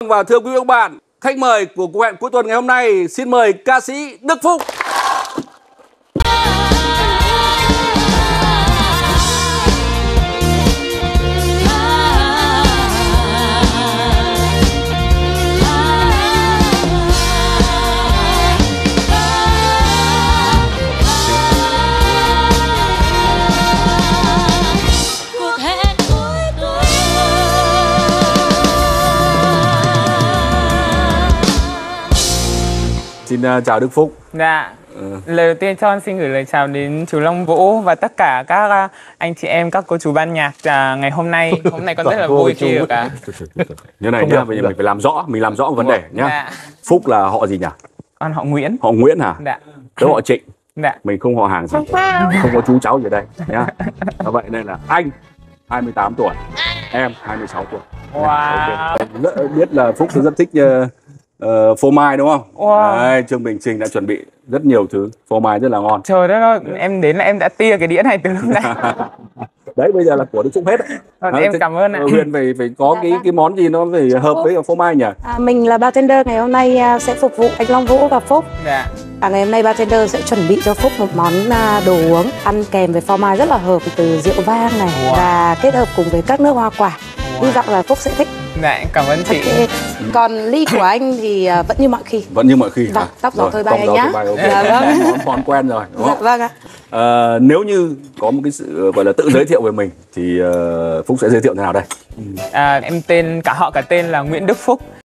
Vâng, và thưa quý vị và các bạn, khách mời của cuộc hẹn cuối tuần ngày hôm nay xin mời ca sĩ Đức Phúc. Xin uh, chào Đức Phúc. Dạ. Ừ. Lời đầu tiên cho xin gửi lời chào đến chú Long Vũ và tất cả các à, anh chị em, các cô chú ban nhạc à, ngày hôm nay. Hôm nay con rất là vui khi được à. Như này Không nhá, bây giờ mình phải làm rõ, mình làm rõ vấn đề nhá. Dạ. Phúc là họ gì nhỉ? Con họ Nguyễn. Họ Nguyễn hả? Dạ. Tớ họ Trịnh. Dạ. Mình không họ hàng gì. Không có chú cháu gì ở đây nhá. Và vậy nên là anh 28 tuổi, em 26 tuổi. Wow. Ok. Rất- biết là Phúc rất thích uh, uh, phô mai đúng không? Wow. Đấy, Trương Bình Trình đã chuẩn bị rất nhiều thứ phô mai rất là ngon. Trời đất ơi, em đến là em đã tia cái đĩa này từ lúc nãy. Đấy bây giờ là của Đức Phúc hết. Đấy, em thế- cảm ơn ạ. Huyền phải phải có Dạ cái vâng. cái món gì nó phải hợp với phô mai nhỉ? À, mình là bartender ngày hôm nay à, sẽ phục vụ anh Long Vũ và Phúc. Dạ. À, ngày hôm nay bartender sẽ chuẩn bị cho Phúc một món à, đồ uống ăn kèm với phô mai rất là hợp từ rượu vang này Wow. và kết hợp cùng với các nước hoa quả. Hy vọng là Phúc sẽ thích. Dạ, cảm ơn chị. Ok. Còn ly của anh thì à, vẫn như mọi khi. Vẫn như mọi khi. Vâng, tóc gió thôi bay anh nhá. ok. Dạ vâng. Món, món quen rồi đúng Dạ không? vâng ạ. Ờ, nếu như có một cái sự gọi là tự giới thiệu về mình thì ờ, Phúc sẽ giới thiệu thế nào đây? À, em tên cả họ cả tên là Nguyễn Đức Phúc.